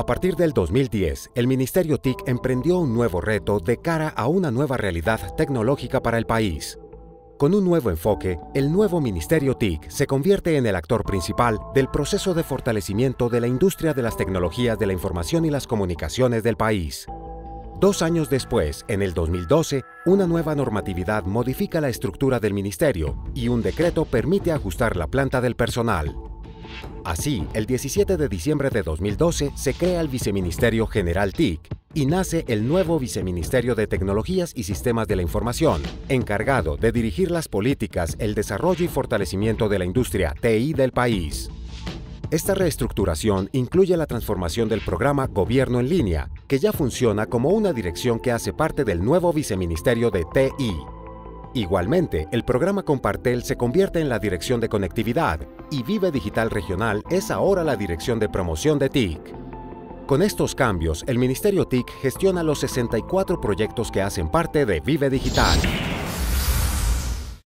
A partir del 2010, el Ministerio TIC emprendió un nuevo reto de cara a una nueva realidad tecnológica para el país. Con un nuevo enfoque, el nuevo Ministerio TIC se convierte en el actor principal del proceso de fortalecimiento de la industria de las tecnologías de la información y las comunicaciones del país. Dos años después, en el 2012, una nueva normatividad modifica la estructura del ministerio y un decreto permite ajustar la planta del personal. Así, el 17 de diciembre de 2012 se crea el Viceministerio General TIC y nace el nuevo Viceministerio de Tecnologías y Sistemas de la Información, encargado de dirigir las políticas, el desarrollo y fortalecimiento de la industria TI del país. Esta reestructuración incluye la transformación del programa Gobierno en línea, que ya funciona como una dirección que hace parte del nuevo Viceministerio de TI. Igualmente, el programa Compartel se convierte en la Dirección de Conectividad y Vive Digital Regional es ahora la Dirección de Promoción de TIC. Con estos cambios, el Ministerio TIC gestiona los 64 proyectos que hacen parte de Vive Digital.